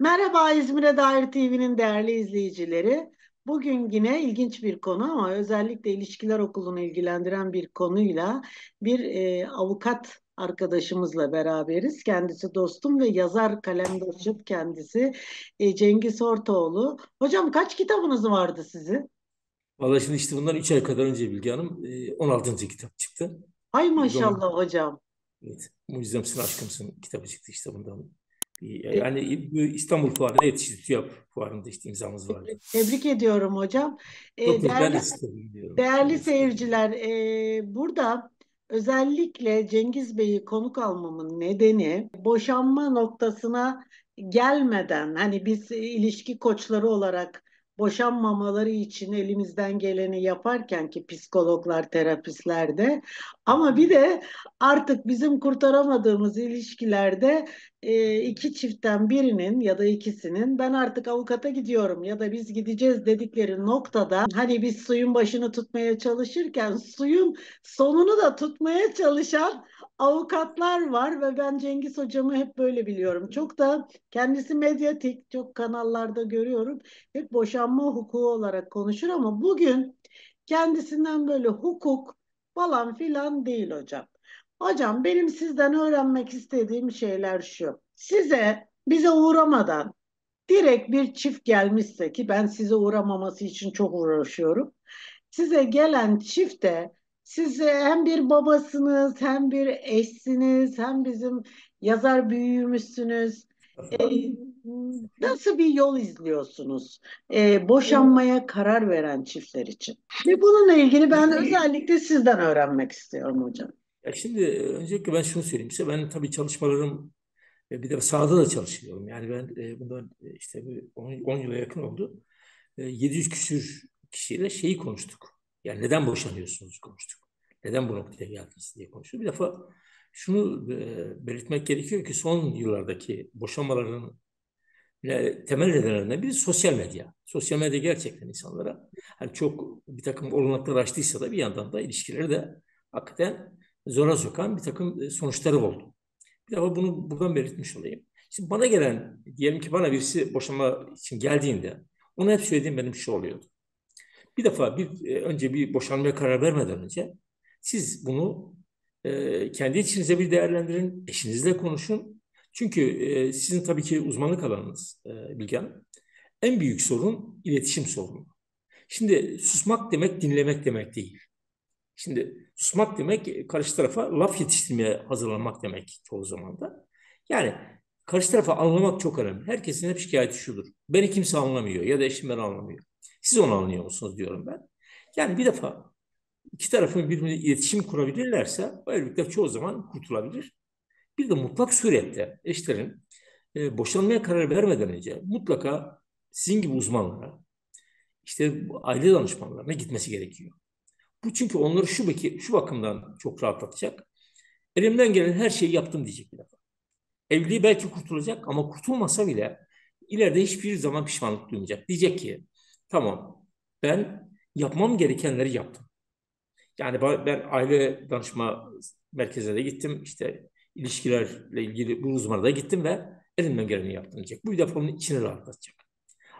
Merhaba İzmir'e dair TV'nin değerli izleyicileri. Bugün yine ilginç bir konu ama özellikle ilişkiler okulunu ilgilendiren bir konuyla bir e, avukat arkadaşımızla beraberiz. Kendisi dostum ve yazar kalemdaşım kendisi e, Cengiz Ortaoğlu. Hocam kaç kitabınız vardı sizin? Vallahi şimdi işte bundan 3 ay kadar önce Bilge Hanım e, 16. kitap çıktı. Ay maşallah hocam. Evet. Mucizemsin Aşkımsın kitabı çıktı işte bundan. Bir- E, Yani bu İstanbul Fuarı'na yetişti. TÜYAP Fuarı'nda işte imzamız vardı. Tebrik ediyorum hocam. E, Çok değerli. Değerli Ben de sizi tebrik ediyorum. seyirciler, e, burada özellikle Cengiz Bey'i konuk almamın nedeni boşanma noktasına gelmeden hani biz ilişki koçları olarak boşanmamaları için elimizden geleni yaparken ki psikologlar, terapistler de. Ama bir de artık bizim kurtaramadığımız ilişkilerde e, iki çiftten birinin ya da ikisinin ben artık avukata gidiyorum ya da biz gideceğiz dedikleri noktada hani biz suyun başını tutmaya çalışırken suyun sonunu da tutmaya çalışan avukatlar var ve ben Cengiz hocamı hep böyle biliyorum. Çok da kendisi medyatik, çok kanallarda görüyorum. Hep boşanma hukuku olarak konuşur ama bugün kendisinden böyle hukuk falan filan değil hocam. Hocam benim sizden öğrenmek istediğim şeyler şu. Size bize uğramadan direkt bir çift gelmişse ki ben size uğramaması için çok uğraşıyorum. Size gelen çifte siz hem bir babasınız hem bir eşsiniz hem bizim yazar büyüğümüzsünüz. E, nasıl bir yol izliyorsunuz e, boşanmaya karar veren çiftler için? Ve bununla ilgili ben özellikle sizden öğrenmek istiyorum hocam. Ya şimdi e, öncelikle ben şunu söyleyeyim size. Ben tabii çalışmalarım e, bir de sahada da çalışıyorum. Yani ben e, bundan e, işte bir 10, 10 yıla yakın oldu. E, 700 küsür kişiyle şeyi konuştuk. Yani neden boşanıyorsunuz konuştuk. Neden bu noktaya geldiniz diye konuştuk. Bir defa şunu e, belirtmek gerekiyor ki son yıllardaki boşanmaların e, temel nedenlerinden biri sosyal medya. Sosyal medya gerçekten insanlara hani çok bir takım olanaklar açtıysa da bir yandan da ilişkileri de hakikaten zora sokan bir takım e, sonuçları oldu. Bir defa bunu buradan belirtmiş olayım. Şimdi bana gelen, diyelim ki bana birisi boşanma için geldiğinde ona hep söylediğim benim şu oluyordu. Bir defa bir e, önce bir boşanmaya karar vermeden önce siz bunu e, kendi içinize bir değerlendirin, eşinizle konuşun. Çünkü e, sizin tabii ki uzmanlık alanınız e, Bilge Hanım. En büyük sorun iletişim sorunu. Şimdi susmak demek dinlemek demek değil. Şimdi susmak demek e, karşı tarafa laf yetiştirmeye hazırlanmak demek çoğu zaman da. Yani karşı tarafa anlamak çok önemli. Herkesin hep şikayeti şudur. Beni kimse anlamıyor ya da eşim beni anlamıyor. Siz onu anlıyor musunuz diyorum ben. Yani bir defa iki tarafın birbirine iletişim kurabilirlerse evlilikler çoğu zaman kurtulabilir. Bir de mutlak surette eşlerin e, boşanmaya karar vermeden önce mutlaka sizin gibi uzmanlara, işte aile danışmanlarına gitmesi gerekiyor. Bu çünkü onları şu, şu bakımdan çok rahatlatacak. Elimden gelen her şeyi yaptım diyecek bir defa. Evliliği belki kurtulacak ama kurtulmasa bile ileride hiçbir zaman pişmanlık duymayacak. Diyecek ki tamam ben yapmam gerekenleri yaptım. Yani ben aile danışma merkezine de gittim. İşte ilişkilerle ilgili bu uzmana da gittim ve elimden geleni yaptım diyecek. Bu bir defa onun içini rahatlatacak.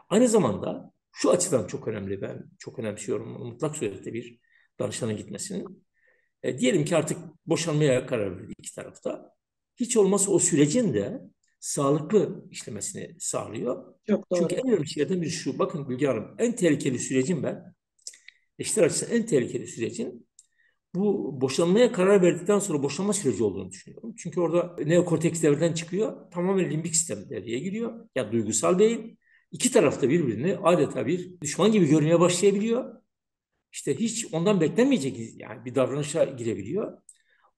Aynı zamanda şu açıdan çok önemli ben çok önemsiyorum mutlak surette bir danışana gitmesinin. E, diyelim ki artık boşanmaya karar verdi iki tarafta. Hiç olmazsa o sürecin de sağlıklı işlemesini sağlıyor. Çok doğru. Çünkü en önemli şeylerden biri şu. Bakın Bilge Hanım en tehlikeli sürecin ben eşler açısından en tehlikeli sürecin bu boşanmaya karar verdikten sonra boşanma süreci olduğunu düşünüyorum. Çünkü orada neokorteks devreden çıkıyor. Tamamen limbik sistem devreye giriyor. Yani duygusal beyin. İki tarafta birbirini adeta bir düşman gibi görmeye başlayabiliyor. İşte hiç ondan beklenmeyecek yani bir davranışa girebiliyor.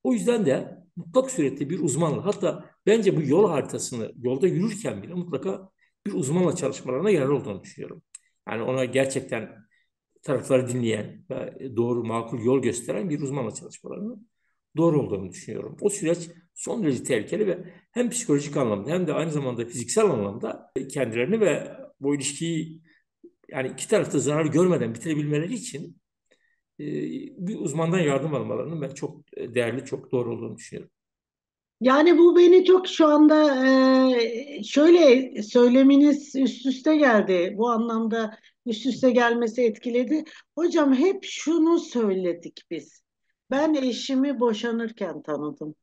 O yüzden de mutlak surette bir uzmanla hatta bence bu yol haritasını yolda yürürken bile mutlaka bir uzmanla çalışmalarına yarar olduğunu düşünüyorum. Yani ona gerçekten tarafları dinleyen ve doğru makul yol gösteren bir uzmanla çalışmalarının doğru olduğunu düşünüyorum. O süreç son derece tehlikeli ve hem psikolojik anlamda hem de aynı zamanda fiziksel anlamda kendilerini ve bu ilişkiyi yani iki tarafta zarar görmeden bitirebilmeleri için bir uzmandan yardım almalarının ben çok değerli, çok doğru olduğunu düşünüyorum. Yani bu beni çok şu anda e, şöyle söyleminiz üst üste geldi. Bu anlamda üst üste gelmesi etkiledi. Hocam hep şunu söyledik biz. Ben eşimi boşanırken tanıdım.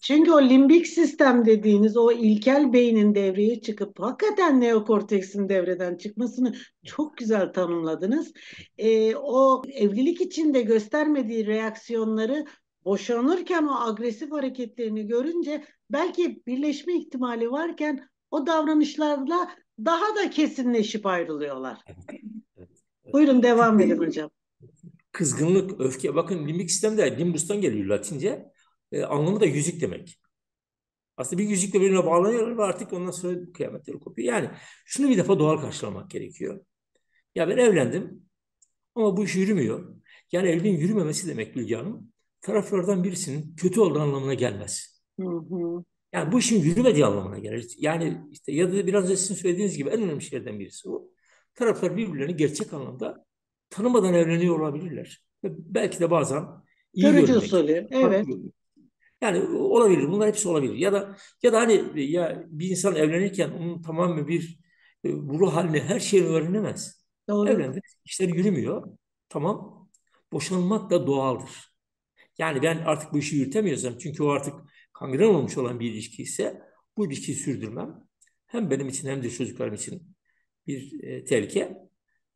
Çünkü o limbik sistem dediğiniz o ilkel beynin devreye çıkıp hakikaten neokorteksin devreden çıkmasını çok güzel tanımladınız. Ee, o evlilik içinde göstermediği reaksiyonları boşanırken o agresif hareketlerini görünce belki birleşme ihtimali varken o davranışlarla daha da kesinleşip ayrılıyorlar. Buyurun devam edin hocam. Kızgınlık, öfke. Bakın limbik sistem de limbustan geliyor Latince. E, anlamı da yüzük demek. Aslında bir yüzükle birbirine bağlanıyorlar ve artık ondan sonra kıyametleri kopuyor. Yani şunu bir defa doğal karşılamak gerekiyor. Ya ben evlendim ama bu iş yürümüyor. Yani evliliğin yürümemesi demek Bilge Hanım, taraflardan birisinin kötü olduğu anlamına gelmez. Hı hı. Yani bu işin yürümediği anlamına gelir. Yani işte ya da biraz önce sizin söylediğiniz gibi en önemli şeylerden birisi o. Taraflar birbirlerini gerçek anlamda tanımadan evleniyor olabilirler. Ve belki de bazen iyi Görücü usulü, evet. Yani olabilir. Bunlar hepsi olabilir. Ya da ya da hani ya bir insan evlenirken onun tamamen bir e, ruh haline her şeyi öğrenemez. Doğru. Evlendi. işler yürümüyor. Tamam. Boşanmak da doğaldır. Yani ben artık bu işi yürütemiyorsam çünkü o artık kangren olmuş olan bir ilişki ise bu ilişkiyi sürdürmem hem benim için hem de çocuklarım için bir e, tehlike.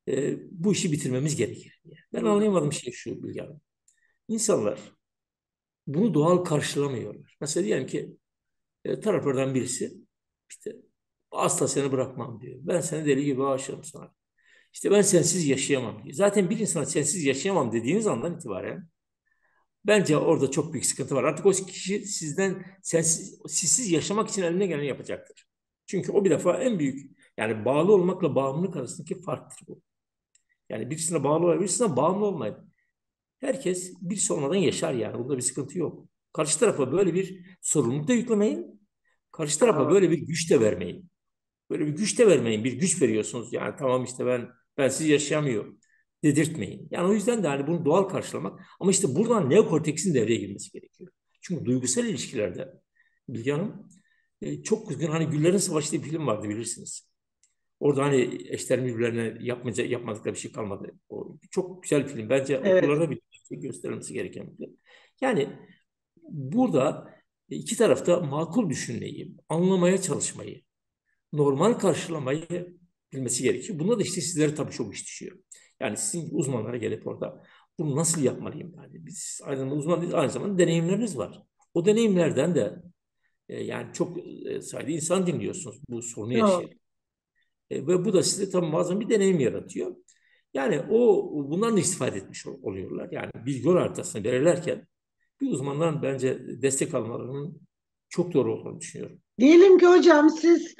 E, bu işi bitirmemiz gerekir. Ben anlayamadığım şey şu Bilge Hanım. İnsanlar bunu doğal karşılamıyorlar. Mesela diyelim ki e, taraflardan birisi işte asla seni bırakmam diyor. Ben seni deli gibi aşığım sana. İşte ben sensiz yaşayamam diyor. Zaten bir insana sensiz yaşayamam dediğiniz andan itibaren bence orada çok büyük sıkıntı var. Artık o kişi sizden sensiz, sizsiz yaşamak için eline geleni yapacaktır. Çünkü o bir defa en büyük yani bağlı olmakla bağımlılık arasındaki farktır bu. Yani birisine bağlı olabilir, birisine bağımlı olmayın. Herkes bir olmadan yaşar yani. Bunda bir sıkıntı yok. Karşı tarafa böyle bir sorumluluk da yüklemeyin. Karşı tarafa böyle bir güç de vermeyin. Böyle bir güç de vermeyin. Bir güç veriyorsunuz. Yani tamam işte ben ben siz yaşayamıyorum. Dedirtmeyin. Yani o yüzden de hani bunu doğal karşılamak. Ama işte buradan neokorteksin devreye girmesi gerekiyor. Çünkü duygusal ilişkilerde Bilge Hanım e, çok kızgın hani Güllerin Savaşı diye bir film vardı bilirsiniz. Orada hani eşlerin birbirlerine yapmaca, yapmadıkları bir şey kalmadı. O çok güzel bir film. Bence evet. okullarda bir gösterilmesi gereken bir film. Yani burada iki tarafta makul düşünmeyi, anlamaya çalışmayı, normal karşılamayı bilmesi gerekiyor. Bunda da işte sizlere tabii çok iş düşüyor. Yani sizin uzmanlara gelip orada bunu nasıl yapmalıyım? Yani biz aynı uzman değil, aynı zamanda deneyimleriniz var. O deneyimlerden de e, yani çok e, sayıda insan dinliyorsunuz bu sorunu yaşayan. E, ve bu da size tabii bazen bir deneyim yaratıyor. Yani o bundan da istifade etmiş oluyorlar. Yani bilgi haritasını belirlerken bir uzmandan bence destek almalarının çok doğru olduğunu düşünüyorum. Diyelim ki hocam siz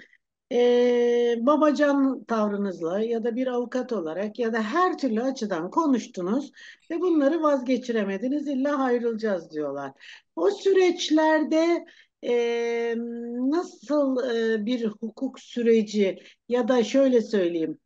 e, babacan tavrınızla ya da bir avukat olarak ya da her türlü açıdan konuştunuz ve bunları vazgeçiremediniz illa ayrılacağız diyorlar. O süreçlerde e, nasıl e, bir hukuk süreci ya da şöyle söyleyeyim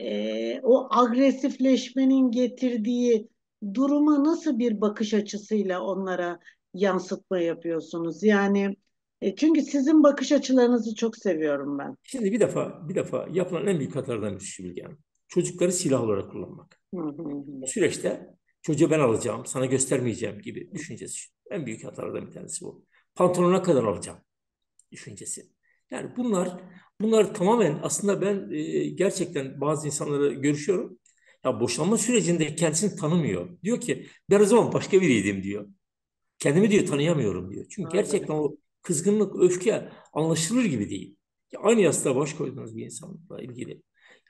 e, o agresifleşmenin getirdiği duruma nasıl bir bakış açısıyla onlara yansıtma yapıyorsunuz? Yani e, çünkü sizin bakış açılarınızı çok seviyorum ben. Şimdi bir defa bir defa yapılan en büyük hatalardan birisi Bilge Hanım. Çocukları silah olarak kullanmak. Hı hı. Süreçte çocuğu ben alacağım, sana göstermeyeceğim gibi düşüncesi. En büyük hatalardan bir tanesi bu pantolona kadar alacağım düşüncesi. Yani bunlar bunlar tamamen aslında ben e, gerçekten bazı insanları görüşüyorum. Ya boşanma sürecinde kendisini tanımıyor. Diyor ki ben o zaman başka biriydim diyor. Kendimi diyor tanıyamıyorum diyor. Çünkü gerçekten o kızgınlık, öfke anlaşılır gibi değil. Ya aynı yastığa baş koyduğunuz bir insanla ilgili.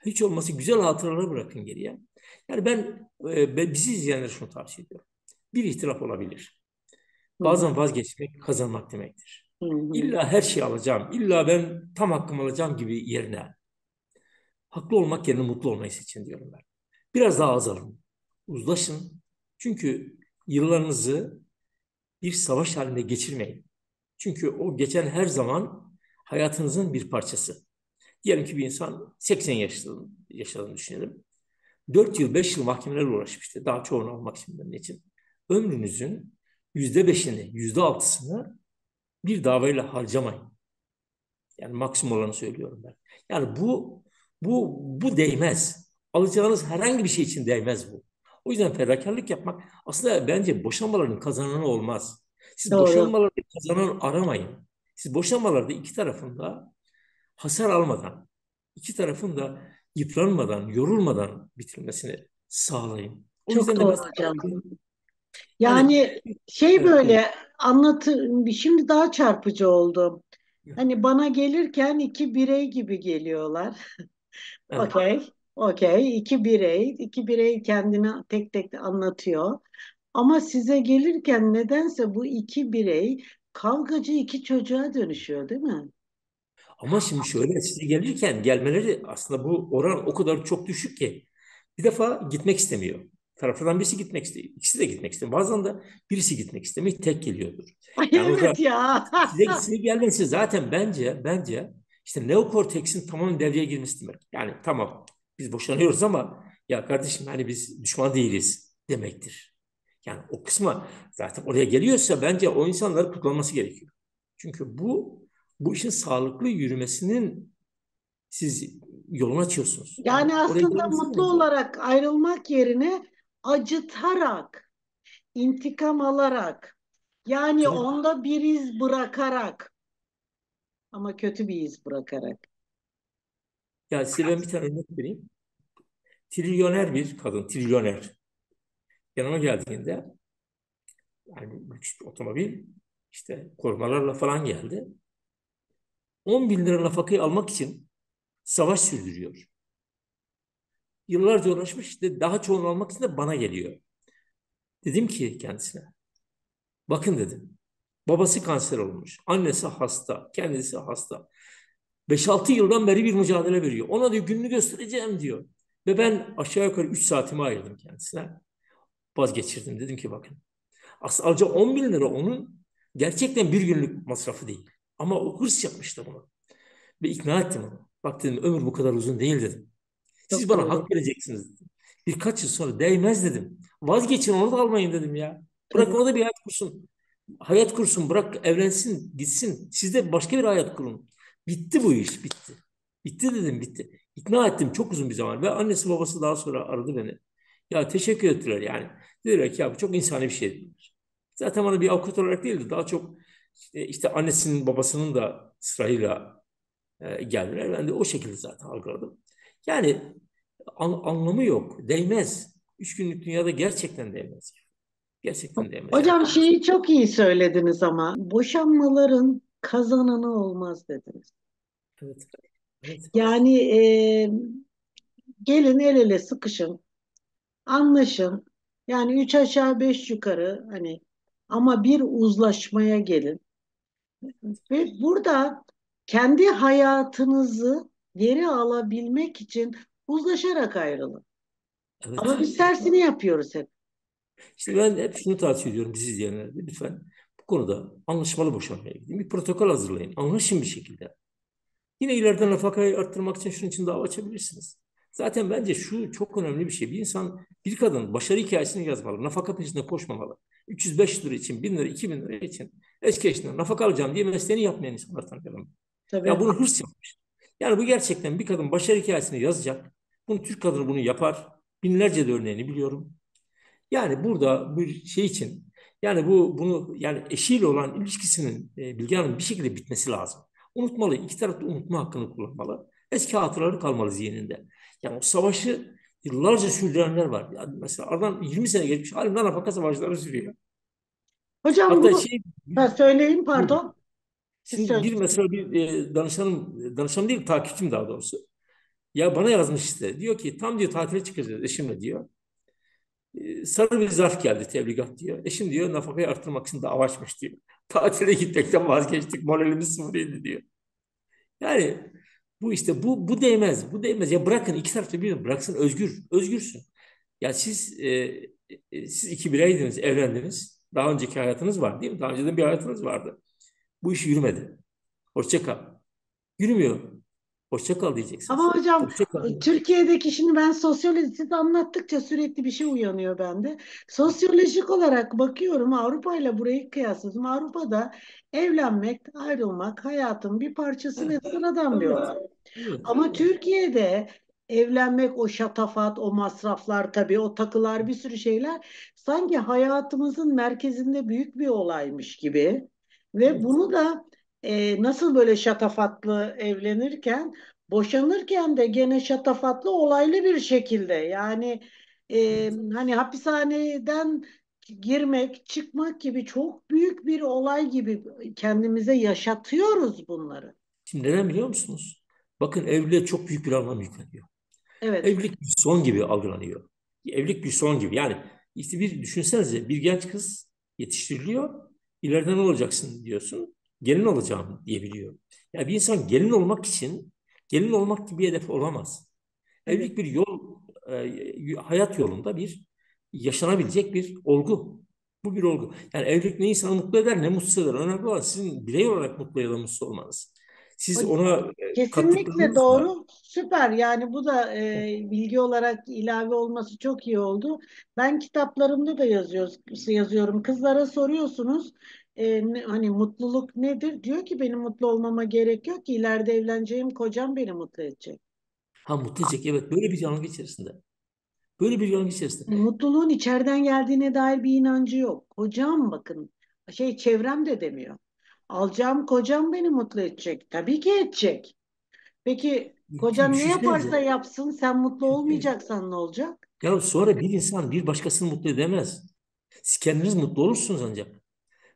Hiç olması güzel hatıraları bırakın geriye. Yani ben, e, bizi izleyenlere şunu tavsiye ediyorum. Bir ihtilaf olabilir. Bazen vazgeçmek kazanmak demektir. İlla her şeyi alacağım, illa ben tam hakkımı alacağım gibi yerine haklı olmak yerine mutlu olmayı seçin diyorum ben. Biraz daha azalın, uzlaşın. Çünkü yıllarınızı bir savaş halinde geçirmeyin. Çünkü o geçen her zaman hayatınızın bir parçası. Diyelim ki bir insan 80 yaşında yaşadığını düşünelim. 4 yıl, 5 yıl mahkemelerle uğraşmıştı. Daha çoğunu almak için. Ömrünüzün yüzde beşini, yüzde altısını bir davayla harcamayın. Yani maksimum olanı söylüyorum ben. Yani bu bu bu değmez. Alacağınız herhangi bir şey için değmez bu. O yüzden fedakarlık yapmak aslında bence boşanmaların kazananı olmaz. Siz Doğru. boşanmalarda kazanan aramayın. Siz boşanmalarda iki tarafında hasar almadan, iki tarafın da yıpranmadan, yorulmadan bitirmesini sağlayın. O Çok yüzden de doğru mesela hocam. hani Yani şey evet, böyle anlatı şimdi daha çarpıcı oldu. Hani bana gelirken iki birey gibi geliyorlar. Evet. Okey, okey. İki birey, iki birey kendini tek tek anlatıyor. Ama size gelirken nedense bu iki birey kavgacı iki çocuğa dönüşüyor, değil mi? Ama şimdi şöyle size gelirken gelmeleri aslında bu oran o kadar çok düşük ki bir defa gitmek istemiyor. Taraflardan birisi gitmek istiyor. İkisi de gitmek istemiyor. Bazen de birisi gitmek istemiyor. Tek geliyordur. Ay Yani evet ya. size gitsin gelmesi zaten bence bence işte neokorteksin tamamen devreye girmesi demek. Yani tamam biz boşanıyoruz ama ya kardeşim hani biz düşman değiliz demektir. Yani o kısma zaten oraya geliyorsa bence o insanları kutlanması gerekiyor. Çünkü bu bu işin sağlıklı yürümesinin siz yolunu açıyorsunuz. Yani Yani aslında mutlu bence. olarak ayrılmak yerine acıtarak, intikam alarak, yani Tabii. onda bir iz bırakarak ama kötü bir iz bırakarak. Ya size ben bir tane örnek vereyim. Trilyoner bir kadın, trilyoner. Yanıma geldiğinde yani otomobil işte korumalarla falan geldi. 10 bin lira nafakayı almak için savaş sürdürüyor. Yıllarca uğraşmış işte daha çoğunu almak için de bana geliyor. Dedim ki kendisine bakın dedim babası kanser olmuş annesi hasta kendisi hasta 5-6 yıldan beri bir mücadele veriyor. Ona diyor gününü göstereceğim diyor. Ve ben aşağı yukarı 3 saatimi ayırdım kendisine. Vazgeçirdim dedim ki bakın aslında alacağı 10 bin lira onun gerçekten bir günlük masrafı değil. Ama o hırs yapmıştı bunu. Ve ikna ettim onu. Bak dedim ömür bu kadar uzun değil dedim. Siz Çok bana doğru. hak vereceksiniz dedim. Birkaç yıl sonra değmez dedim. Vazgeçin onu da almayın dedim ya. Bırak ona da bir hayat kursun. Hayat kursun bırak evlensin gitsin. Siz de başka bir hayat kurun. Bitti bu iş bitti. Bitti dedim bitti. İkna ettim çok uzun bir zaman. Ve annesi babası daha sonra aradı beni. Ya teşekkür ettiler yani. Dediler ki ya bu çok insani bir şey. Zaten bana bir avukat olarak değildi. Daha çok işte, işte annesinin babasının da sırayla e, geldiler. Ben de o şekilde zaten algıladım. Yani an- anlamı yok. Değmez. Üç günlük dünyada gerçekten değmez. Gerçekten değmez. Hocam şeyi çok iyi söylediniz ama boşanmaların kazananı olmaz dediniz. evet. Evet. Yani e, gelin el ele sıkışın, anlaşın. Yani üç aşağı beş yukarı hani ama bir uzlaşmaya gelin. Ve burada kendi hayatınızı geri alabilmek için uzlaşarak ayrılın. Evet. Ama biz tersini yapıyoruz hep. İşte ben hep şunu tavsiye ediyorum bizi izleyenlere. Lütfen bu konuda anlaşmalı boşanmaya gidin. Bir protokol hazırlayın. Anlaşın bir şekilde. Yine ileride nafakayı arttırmak için şunun için dava açabilirsiniz. Zaten bence şu çok önemli bir şey. Bir insan, bir kadın başarı hikayesini yazmalı. Nafaka peşinde koşmamalı. 305 lira için, 1000 lira, 2000 lira için eski eşinden nafaka alacağım diye mesleğini yapmayan insanlar tanıyorum. Tabii. Ya bunu hırs yapmış. Yani bu gerçekten bir kadın başarı hikayesini yazacak. Bunu Türk kadını bunu yapar. Binlerce de örneğini biliyorum. Yani burada bir şey için yani bu bunu yani eşiyle olan ilişkisinin e, Bilge Hanım bir şekilde bitmesi lazım. Unutmalı. iki taraf da unutma hakkını kullanmalı. Eski hatıraları kalmalı zihninde. Yani o savaşı yıllarca sürdürenler var. Yani mesela aradan 20 sene geçmiş halinden nafaka savaşları sürüyor. Hocam Hatta bu şey ha, söyleyin pardon. Şimdi bir mesela bir e, danışanım, danışanım değil takipçim daha doğrusu. Ya bana yazmış işte. Diyor ki tam diyor tatile çıkacağız eşimle diyor. E, sarı bir zarf geldi tebligat diyor. Eşim diyor nafakayı arttırmak için dava açmış diyor. Tatile gitmekten vazgeçtik moralimiz sıfırıydı diyor. Yani bu işte bu bu değmez. Bu değmez. Ya bırakın iki tarafta bir bıraksın özgür. Özgürsün. Ya siz e, e, siz iki bireydiniz, evlendiniz. Daha önceki hayatınız var değil mi? Daha önceden bir hayatınız vardı. Bu iş yürümedi. Hoşça kal. Yürümüyor. Hoşça kal Ama diyeceksiniz. hocam kal. Türkiye'deki şimdi ben sosyoloji siz anlattıkça sürekli bir şey uyanıyor bende. Sosyolojik olarak bakıyorum Avrupa ile burayı kıyasladım. Avrupa'da evlenmek, ayrılmak hayatın bir parçası ve sıradan bir olay. Ama Türkiye'de evlenmek, o şatafat, o masraflar tabii, o takılar, bir sürü şeyler sanki hayatımızın merkezinde büyük bir olaymış gibi. Ve bunu da e, nasıl böyle şatafatlı evlenirken, boşanırken de gene şatafatlı, olaylı bir şekilde. Yani e, hani hapishaneden girmek, çıkmak gibi çok büyük bir olay gibi kendimize yaşatıyoruz bunları. Şimdi neden biliyor musunuz? Bakın evliliğe çok büyük bir anlam yükleniyor. Evet. Evlilik bir son gibi algılanıyor. Evlilik bir son gibi. Yani işte bir düşünsenize bir genç kız yetiştiriliyor. İleride ne olacaksın diyorsun. Gelin olacağım diyebiliyor. Ya bir insan gelin olmak için gelin olmak gibi bir hedef olamaz. Evlilik bir yol, e, hayat yolunda bir yaşanabilecek bir olgu. Bu bir olgu. Yani evlilik ne insanı mutlu eder ne mutsuz eder. Önemli olan sizin birey olarak mutlu ya da mutsuz olmanız. Siz Hocam, ona e, Kesinlikle doğru. Süper. Yani bu da e, bilgi olarak ilave olması çok iyi oldu. Ben kitaplarımda da yazıyoruz, yazıyorum. Kızlara soruyorsunuz e, hani mutluluk nedir? Diyor ki benim mutlu olmama gerek yok ki ileride evleneceğim kocam beni mutlu edecek. ha mutlu edecek. Evet böyle bir yanılgı içerisinde. Böyle bir yanılgı içerisinde. Mutluluğun içeriden geldiğine dair bir inancı yok. Kocam bakın şey çevrem de demiyor. Alacağım kocam beni mutlu edecek. Tabii ki edecek. Peki kocan ne yaparsa yapsın sen mutlu olmayacaksan ne olacak? Ya sonra bir insan bir başkasını mutlu edemez. Siz kendiniz mutlu olursunuz ancak.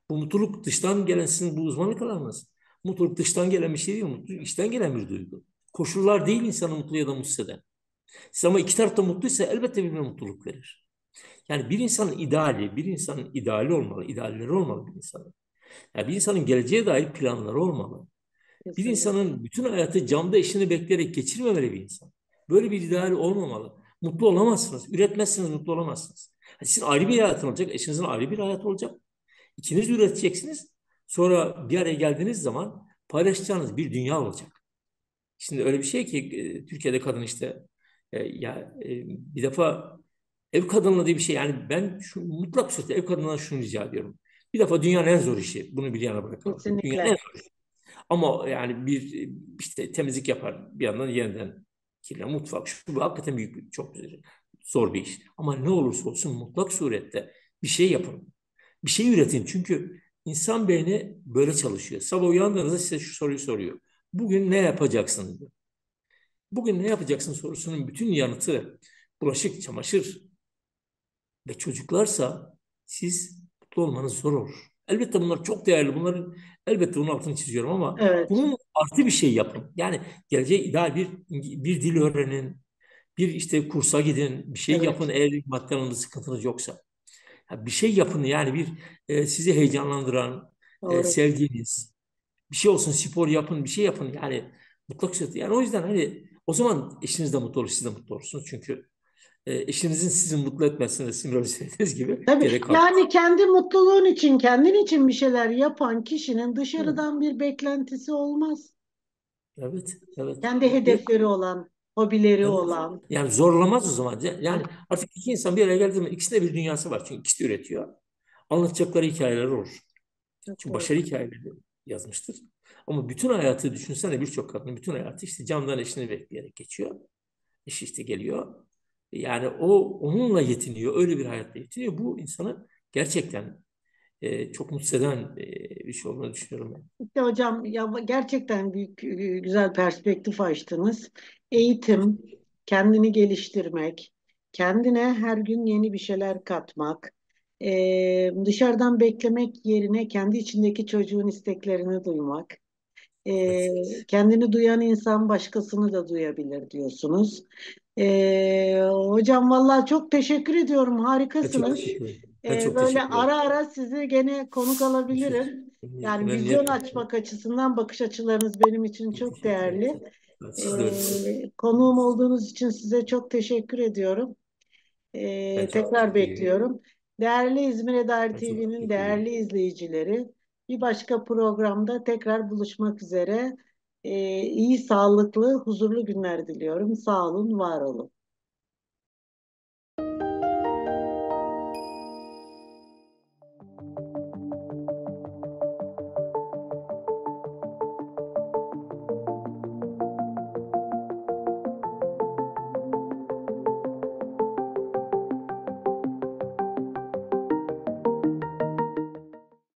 Bu mutluluk dıştan gelen sizin bu uzmanlık alanınız. Mutluluk dıştan gelen bir şey değil, mutluluk içten gelen bir duygu. Koşullar değil insanı mutlu ya da mutsuz eden. Siz ama iki taraf da mutluysa elbette birbirine mutluluk verir. Yani bir insanın ideali, bir insanın ideali olmalı, idealleri olmalı bir insanın. Yani bir insanın geleceğe dair planları olmalı. Bir Kesinlikle. insanın bütün hayatı camda eşini bekleyerek geçirmemeli bir insan. Böyle bir ideal olmamalı. Mutlu olamazsınız. Üretmezsiniz, mutlu olamazsınız. Yani sizin ayrı bir hayatın olacak, eşinizin ayrı bir hayatı olacak. İkiniz üreteceksiniz. Sonra bir araya geldiğiniz zaman paylaşacağınız bir dünya olacak. Şimdi öyle bir şey ki e, Türkiye'de kadın işte e, ya e, bir defa ev kadınlığı diye bir şey yani ben şu mutlak surette ev kadınlarına şunu rica ediyorum. Bir defa dünyanın en zor işi. Bunu bir yana bırakalım. Dünyanın en Kesinlikle. zor işi. Ama yani bir işte temizlik yapar bir yandan yeniden kirlen mutfak şu bu hakikaten büyük çok zor bir iş. Ama ne olursa olsun mutlak surette bir şey yapın. Bir şey üretin. Çünkü insan beyni böyle çalışıyor. Sabah uyandığınızda size şu soruyu soruyor. Bugün ne yapacaksın diyor. Bugün ne yapacaksın sorusunun bütün yanıtı bulaşık, çamaşır ve çocuklarsa siz mutlu olmanız zor olur. Elbette bunlar çok değerli. Bunların elbette bunun altını çiziyorum ama Evet. bunun artı bir şey yapın. Yani geleceğe ideal bir bir dil öğrenin. Bir işte kursa gidin. Bir şey Evet. yapın eğer maddi anlamda sıkıntınız yoksa. Bir şey yapın yani bir e, sizi heyecanlandıran, e, sevdiğiniz bir şey olsun spor yapın, bir şey yapın yani mutlak surette. Yani o yüzden hani o zaman eşiniz de mutlu olur, siz de mutlu olursunuz. Çünkü e, eşinizin sizi mutlu etmesine böyle söylediğiniz gibi Tabii gerek yani kendi mutluluğun için, kendin için bir şeyler yapan kişinin dışarıdan bir beklentisi olmaz. evet, evet. Kendi hedefleri olan, hobileri Evet. olan. Yani zorlamaz o zaman. Yani artık iki insan bir araya geldiği zaman ikisinde bir dünyası var. Çünkü ikisi de üretiyor. Anlatacakları hikayeler olur. Çok Çünkü doğru. başarı hikayeleri yazmıştır. Ama bütün hayatı düşünsene birçok kadın bütün hayatı işte camdan eşini bekleyerek geçiyor. Eşi işte geliyor. Yani o onunla yetiniyor. Öyle bir hayatla yetiniyor. Bu insanı gerçekten e, çok mutsuz eden e, bir şey olduğunu düşünüyorum ben. İşte hocam ya gerçekten büyük e, güzel perspektif açtınız. Eğitim, kendini geliştirmek, kendine her gün yeni bir şeyler katmak, e, dışarıdan beklemek yerine kendi içindeki çocuğun isteklerini duymak, e, Evet. kendini duyan insan başkasını da duyabilir diyorsunuz. E, hocam vallahi çok teşekkür ediyorum. Ben çok Harikasınız. teşekkür ederim. Ben E, çok böyle ara ara sizi gene konuk alabilirim. Yani vizyon açmak açısından bakış açılarınız benim için Çok değerli. Ee, konuğum olduğunuz için size çok teşekkür ediyorum. Ee, tekrar bekliyorum. Değerli İzmir'e Dair TV'nin değerli izleyicileri, bir başka programda tekrar buluşmak üzere. e, iyi, sağlıklı, huzurlu günler diliyorum. Sağ olun, var olun.